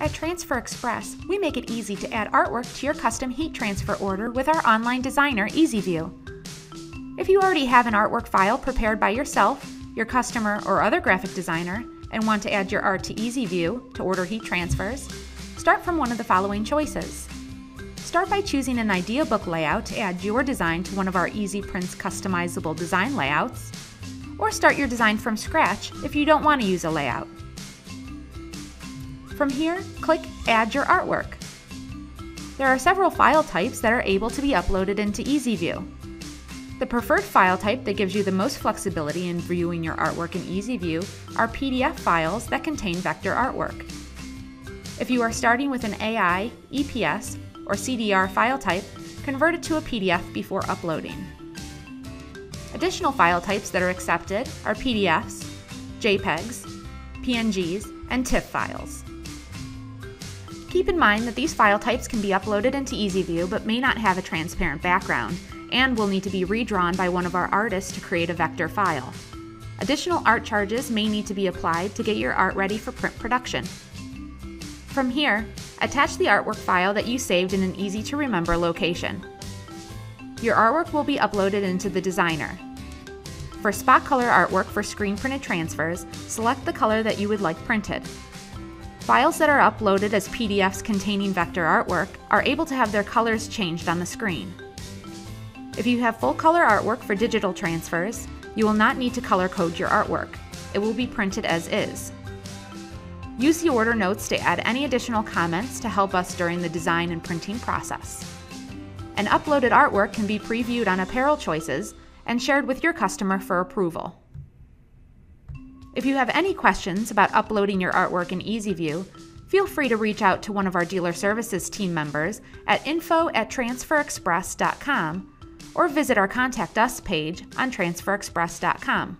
At Transfer Express, we make it easy to add artwork to your custom heat transfer order with our online designer, EasyView. If you already have an artwork file prepared by yourself, your customer, or other graphic designer, and want to add your art to EasyView to order heat transfers, start from one of the following choices. Start by choosing an idea book layout to add your design to one of our EasyPrints customizable design layouts, or start your design from scratch if you don't want to use a layout. From here, click Add Your Artwork. There are several file types that are able to be uploaded into EasyView. The preferred file type that gives you the most flexibility in viewing your artwork in EasyView are PDF files that contain vector artwork. If you are starting with an AI, EPS, or CDR file type, convert it to a PDF before uploading. Additional file types that are accepted are PDFs, JPEGs, PNGs, and TIFF files. Keep in mind that these file types can be uploaded into EasyView but may not have a transparent background, and will need to be redrawn by one of our artists to create a vector file. Additional art charges may need to be applied to get your art ready for print production. From here, attach the artwork file that you saved in an easy to remember location. Your artwork will be uploaded into the designer. For spot color artwork for screen printed transfers, select the color that you would like printed. Files that are uploaded as PDFs containing vector artwork are able to have their colors changed on the screen. If you have full color artwork for digital transfers, you will not need to color code your artwork. It will be printed as is. Use the order notes to add any additional comments to help us during the design and printing process. An uploaded artwork can be previewed on apparel choices and shared with your customer for approval. If you have any questions about uploading your artwork in EasyView, feel free to reach out to one of our dealer services team members at info at transferexpress.com or visit our Contact Us page on transferexpress.com.